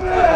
Amen.